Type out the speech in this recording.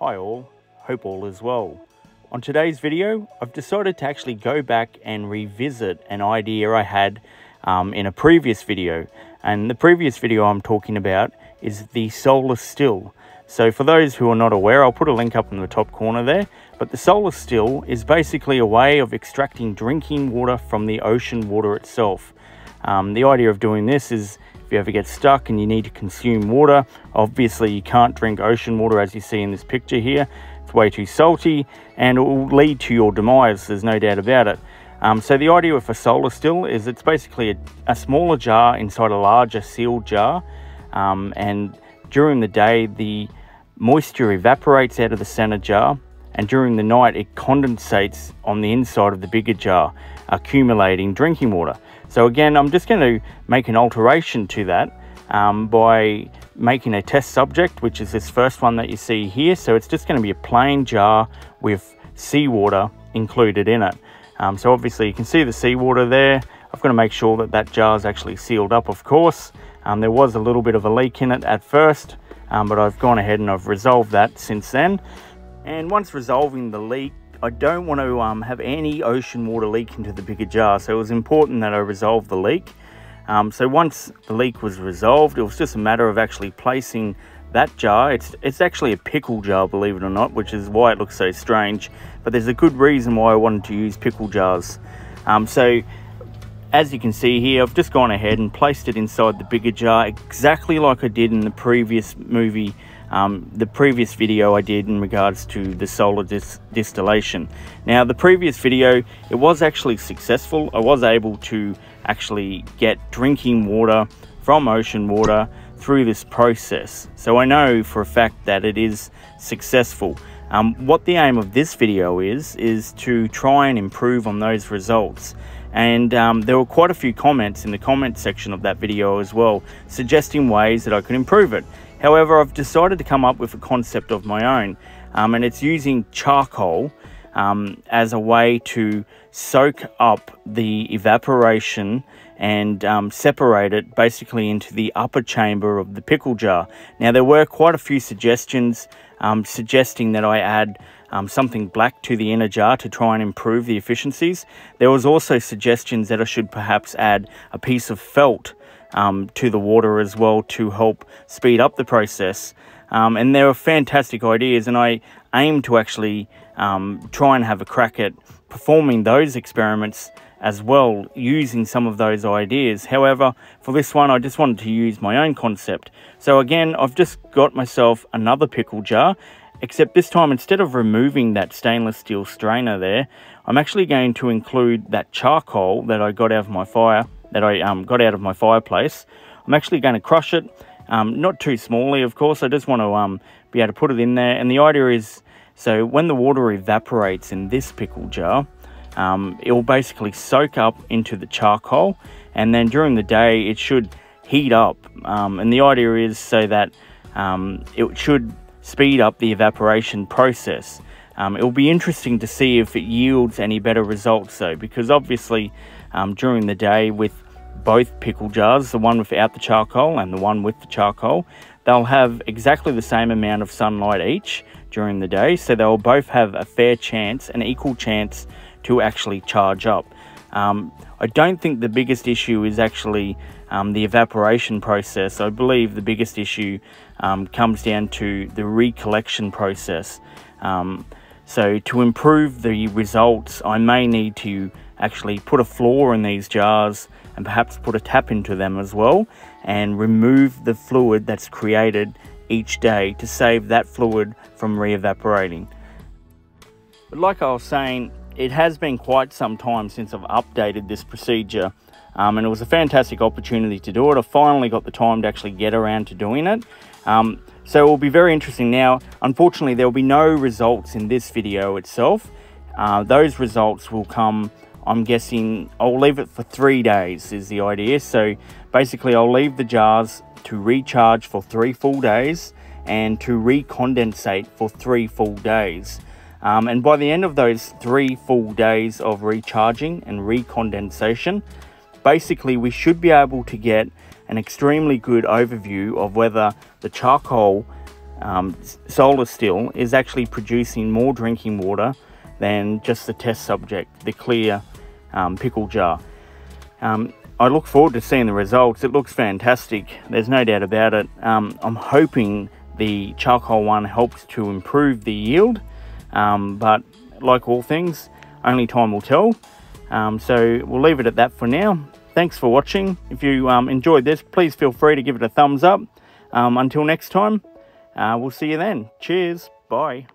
Hi all, hope all is well. On today's video, I've decided to actually go back and revisit an idea I had um, in a previous video. And the previous video I'm talking about is the solar still. So for those who are not aware, I'll put a link up in the top corner there. But the solar still is basically a way of extracting drinking water from the ocean water itself. Um, the idea of doing this is if you ever get stuck and you need to consume water, obviously you can't drink ocean water as you see in this picture here. It's way too salty and it will lead to your demise, there's no doubt about it. Um, so the idea with a solar still is it's basically a, a smaller jar inside a larger sealed jar. Um, and during the day, the moisture evaporates out of the center jar and during the night it condensates on the inside of the bigger jar, accumulating drinking water. So again, I'm just going to make an alteration to that um, by making a test subject, which is this first one that you see here. So it's just going to be a plain jar with seawater included in it. Um, so obviously you can see the seawater there. I've got to make sure that that jar is actually sealed up, of course. Um, there was a little bit of a leak in it at first, um, but I've gone ahead and I've resolved that since then. And once resolving the leak, I don't want to um, have any ocean water leak into the bigger jar. So it was important that I resolve the leak. Um, so once the leak was resolved, it was just a matter of actually placing that jar. It's, it's actually a pickle jar, believe it or not, which is why it looks so strange. But there's a good reason why I wanted to use pickle jars. Um, so as you can see here, I've just gone ahead and placed it inside the bigger jar, exactly like I did in the previous movie um, the previous video I did in regards to the solar dis distillation. Now the previous video, it was actually successful. I was able to actually get drinking water from ocean water through this process. So I know for a fact that it is successful. Um, what the aim of this video is, is to try and improve on those results. And um, there were quite a few comments in the comment section of that video as well, suggesting ways that I could improve it. However, I've decided to come up with a concept of my own, um, and it's using charcoal um, as a way to soak up the evaporation and um, separate it basically into the upper chamber of the pickle jar. Now, there were quite a few suggestions um, suggesting that I add um, something black to the inner jar to try and improve the efficiencies. There was also suggestions that I should perhaps add a piece of felt um, to the water as well to help speed up the process. Um, and they were fantastic ideas, and I aim to actually um, try and have a crack at performing those experiments as well using some of those ideas. However, for this one, I just wanted to use my own concept. So again, I've just got myself another pickle jar, except this time, instead of removing that stainless steel strainer there, I'm actually going to include that charcoal that I got out of my fire that I um, got out of my fireplace. I'm actually going to crush it, um, not too smallly, of course. I just want to um, be able to put it in there. And the idea is, so when the water evaporates in this pickle jar, um, it will basically soak up into the charcoal. And then during the day, it should heat up. Um, and the idea is so that um, it should speed up the evaporation process. Um, it will be interesting to see if it yields any better results though, because obviously um, during the day with both pickle jars, the one without the charcoal and the one with the charcoal. They'll have exactly the same amount of sunlight each during the day, so they'll both have a fair chance, an equal chance to actually charge up. Um, I don't think the biggest issue is actually um, the evaporation process. I believe the biggest issue um, comes down to the recollection process. Um, so to improve the results, I may need to actually put a floor in these jars and perhaps put a tap into them as well and remove the fluid that's created each day to save that fluid from re-evaporating. But like I was saying, it has been quite some time since I've updated this procedure um, and it was a fantastic opportunity to do it. I finally got the time to actually get around to doing it. Um, so it will be very interesting now. Unfortunately, there will be no results in this video itself. Uh, those results will come I'm guessing I'll leave it for three days is the idea. So basically I'll leave the jars to recharge for three full days and to recondensate for three full days. Um, and by the end of those three full days of recharging and recondensation, basically we should be able to get an extremely good overview of whether the charcoal um, solar still is actually producing more drinking water than just the test subject, the clear um, pickle jar. Um, I look forward to seeing the results. It looks fantastic. There's no doubt about it. Um, I'm hoping the charcoal one helps to improve the yield, um, but like all things, only time will tell. Um, so we'll leave it at that for now. Thanks for watching. If you um, enjoyed this, please feel free to give it a thumbs up. Um, until next time, uh, we'll see you then. Cheers. Bye.